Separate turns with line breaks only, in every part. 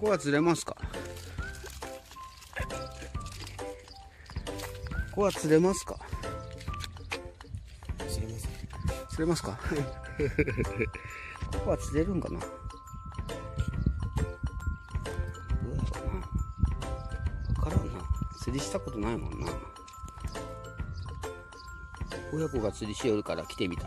ここは釣れますか？ここは釣れますか？
すみません。
釣れますか？ここは釣れるんかな？どうやろうな。分からんな。釣りしたことないもんな。親子が釣りしよるから来てみた。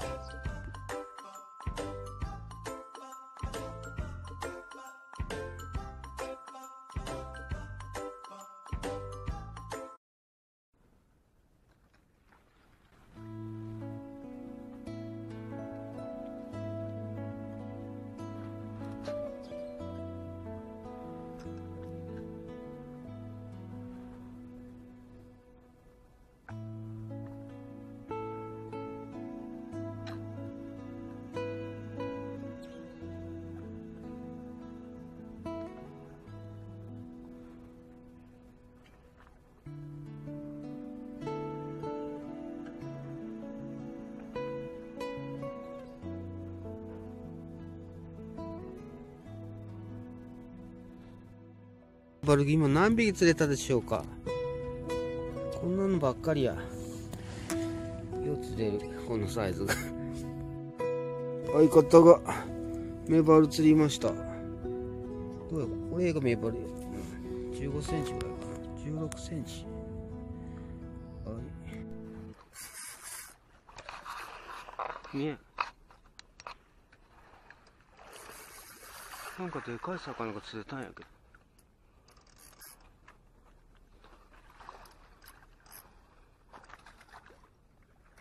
バルギ今何匹釣れたでしょうか？こんなのばっかりや。よう釣れるこのサイズが。相方がメバル釣りました。どうやこれがメバル。15センチぐらいか。な16センチ。はい。見えなんかでかい魚が釣れたんやけど。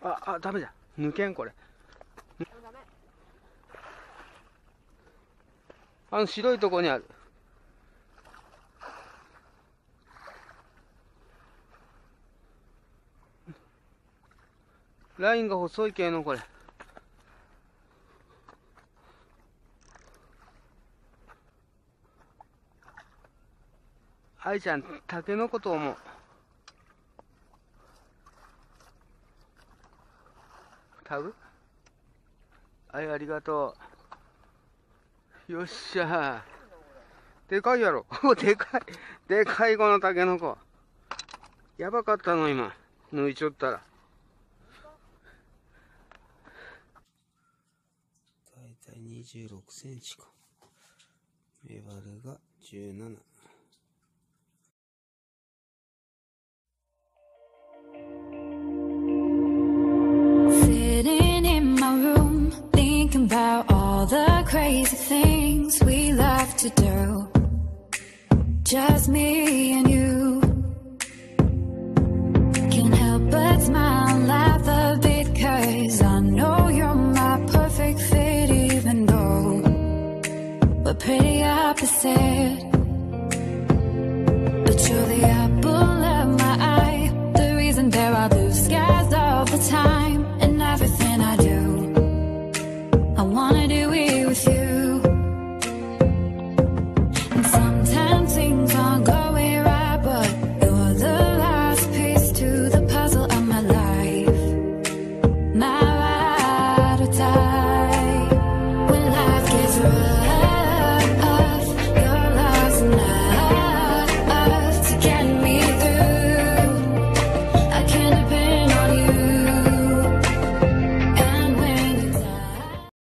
あ、あ、ダメだ。抜けん、これ。あの白いとこにある。ラインが細い系のこれ。愛ちゃん、タケノコと思う。タグはい、ありがとう。よっしゃでかいやろ。でかい。でかいこのタケノコ。やばかったの、今。抜いちょったら。だいたい26センチか。メバルが17。
The things we love to do. Just me and you. Can't help but smile and laugh a bit, cause I know you're my perfect fit, even though we're pretty opposite. But you're the